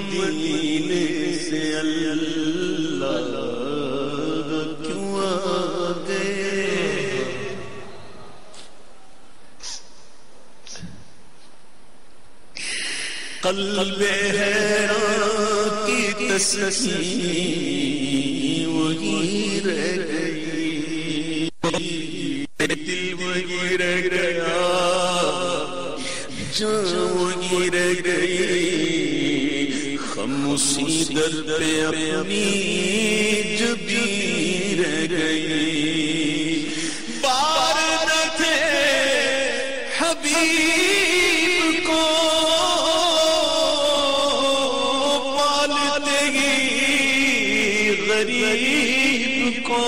مدینے سے اللہ کیوں آ گئے؟ قلب حیران کی تسکی وہی رہ گئی۔ دل وہی رہ گیا، جان وہی رہ گئی۔ ہم اسی پہ اپنی جبی رہ گئی۔ بار نہ تھے حبیب کو، پالتے ہی غریب کو۔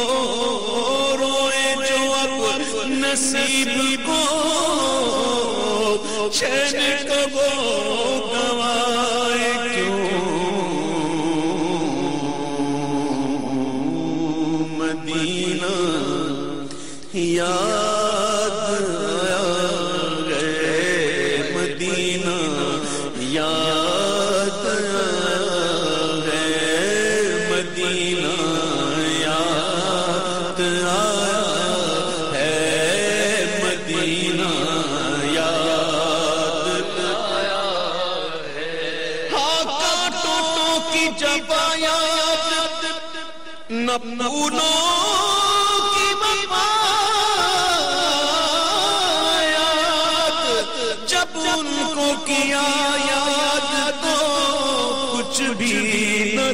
روئے جو اب نصیب کو، چین کبو یاد آیا گئے مدینہ، یاد آیا گئے مدینہ، یاد آیا ہے مدینہ، یاد آیا ہاں کانٹوں کی جب یاد نہ کیا یاد تو کچھ بھی نہ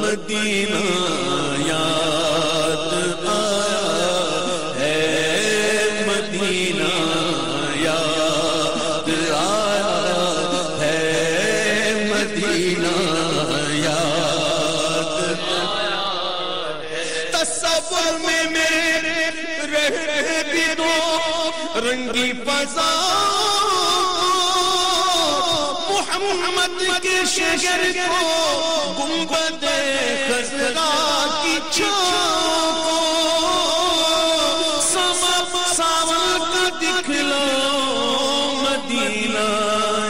مدینہ یاد آیا ہے۔ مدینہ یاد آیا ہے۔ مدینہ تصور میں میرے رہ بھی دو رنگی فضا، محمد کے شجر کو، گنبد خزرا کی چھو سما ساوا کا دکھلا مدینہ۔